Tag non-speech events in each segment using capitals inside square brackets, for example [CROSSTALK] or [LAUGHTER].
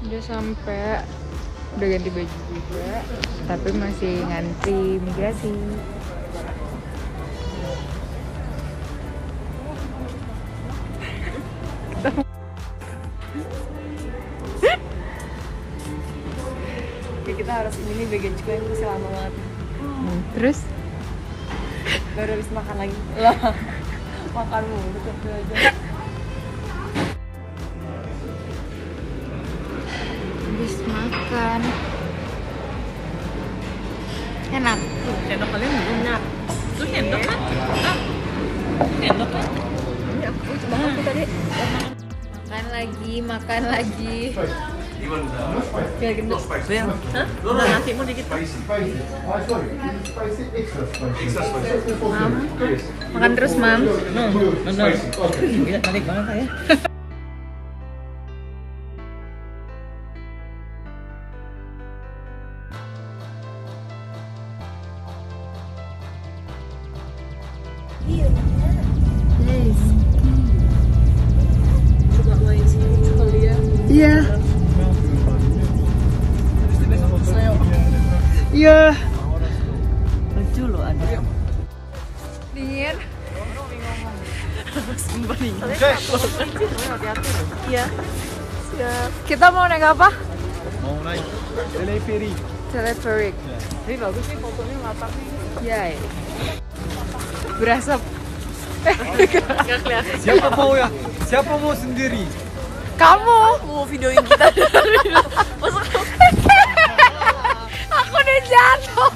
udah sampai udah ganti baju juga tapi masih ngantri migrasi Oke, [LAUGHS] kita harus ini baggage gue masih lama banget. Hmm, terus Baru habis makan lagi. Lah. [LAUGHS] makan mulu tuh aja. Habis makan enak Sendok kalian enak. Itu sendok kan? Ah. Sendok kan? Ini aku coba aku tadi. makan lagi makan lagi Kayak gendut. Hah? Udah nasimu dikit. Oh, mam makan terus mam. Okay. Gila tarik banget ya. [LAUGHS] Coba main sini sekali ya. iya iya Lucu loh ada. dingin Sumpah nih. Iya. Siap. kita mau naik apa Mau naik teleperi. teleferik Ini bagus nih fotonya latar nih. ya berasap Gak kelihatan. Siapa mau ya? Siapa mau sendiri? kamu Mau videoin kita. [LAUGHS] Aku udah jatuh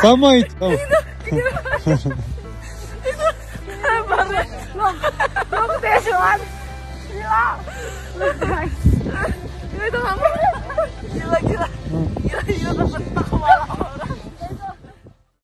Sama itu. Aku tesuan. Gila. Itu kamu. gila